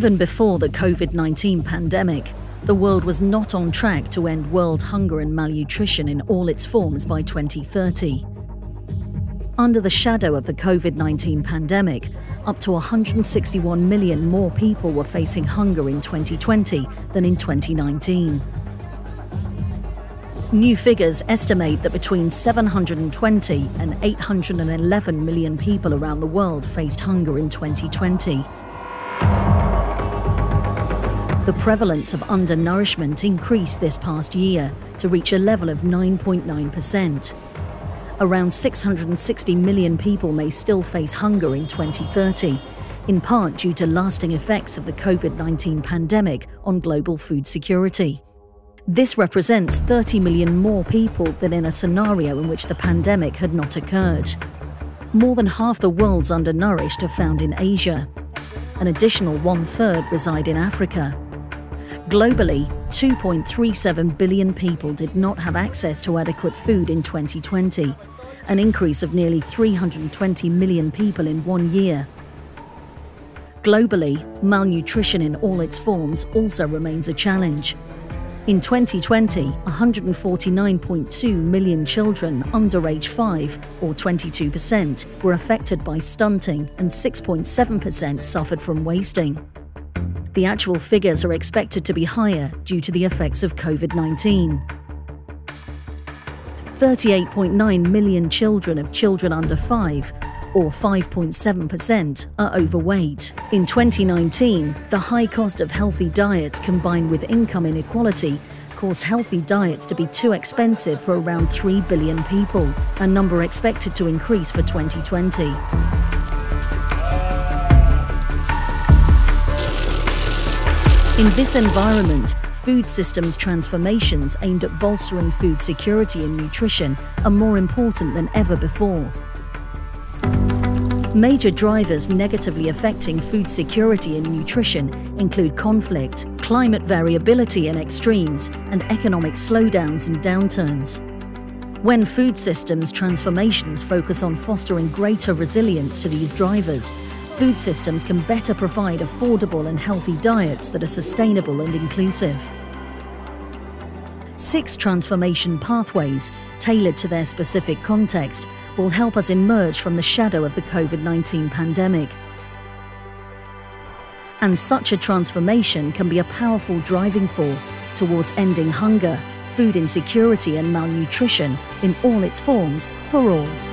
Even before the COVID 19 pandemic, the world was not on track to end world hunger and malnutrition in all its forms by 2030. Under the shadow of the COVID 19 pandemic, up to 161 million more people were facing hunger in 2020 than in 2019. New figures estimate that between 720 and 811 million people around the world faced hunger in 2020. The prevalence of undernourishment increased this past year to reach a level of 9.9%. Around 660 million people may still face hunger in 2030, in part due to lasting effects of the COVID 19 pandemic on global food security. This represents 30 million more people than in a scenario in which the pandemic had not occurred. More than half the world's undernourished are found in Asia. An additional one third reside in Africa. Globally, 2.37 billion people did not have access to adequate food in 2020, an increase of nearly 320 million people in one year. Globally, malnutrition in all its forms also remains a challenge. In 2020, 149.2 million children under age 5, or 22%, were affected by stunting and 6.7% suffered from wasting. The actual figures are expected to be higher due to the effects of COVID 19. 38.9 million children of children under 5 or 5.7%, are overweight. In 2019, the high cost of healthy diets combined with income inequality caused healthy diets to be too expensive for around 3 billion people, a number expected to increase for 2020. In this environment, food systems transformations aimed at bolstering food security and nutrition are more important than ever before. Major drivers negatively affecting food security and nutrition include conflict, climate variability and extremes, and economic slowdowns and downturns. When food systems transformations focus on fostering greater resilience to these drivers, food systems can better provide affordable and healthy diets that are sustainable and inclusive. Six transformation pathways, tailored to their specific context, will help us emerge from the shadow of the COVID 19 pandemic. And such a transformation can be a powerful driving force towards ending hunger, food insecurity, and malnutrition in all its forms for all.